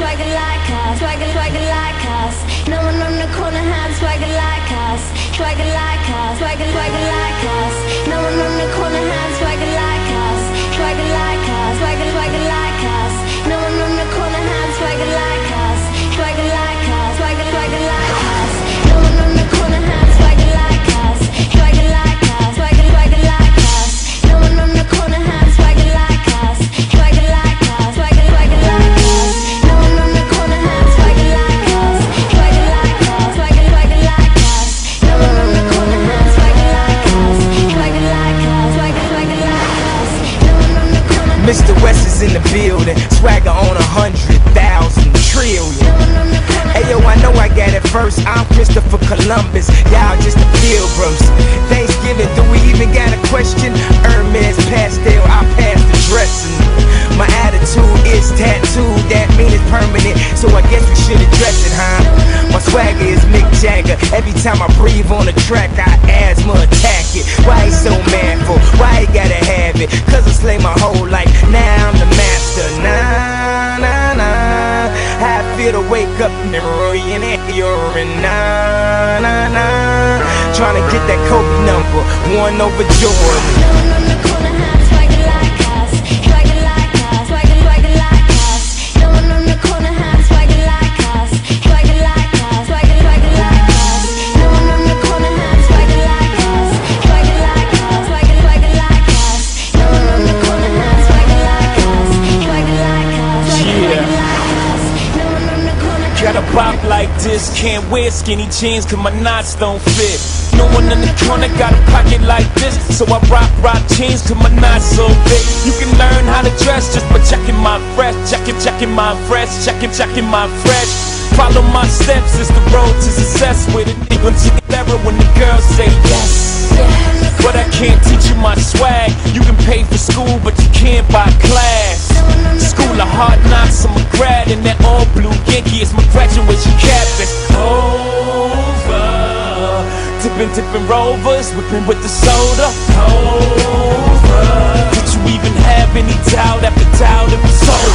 swagger like us, swagger, swagger like us. No one on the corner has swagger like us, swagger like us, swagger, swagger like us. Mr. West is in the building, swagger on a hundred thousand trillion. Hey yo, I know I got it first. I'm Christopher Columbus, y'all just the pilgrims. Thanksgiving, do we even got a question? Hermes pastel, I pass the dressing. My attitude is tattooed, that mean it's permanent. So I guess we should address it, huh? My swagger is Mick Jagger. Every time I breathe on the track, I asthma attack it. Why he so manful? Why he gotta have it? Cause I up in urine. Nah, nah, nah. Trying to get that Kobe number, one over Jordan. Gotta bop like this, can't wear skinny jeans cause my knots don't fit. No one in the corner got a pocket like this, so I rock rock jeans cause my knots so big. You can learn how to dress just by checking my fresh, checking, checking my fresh, checking, checking my fresh. Follow my steps, it's the road to success with it. Even to the level when the girls say yes. But I can't teach you my swag. You can pay for school, but in that all blue Yankee. It's my graduation cap. It's over. Dipping, dipping rovers, whipping with the soda. Over. Did you even have any doubt after doubt? It was over.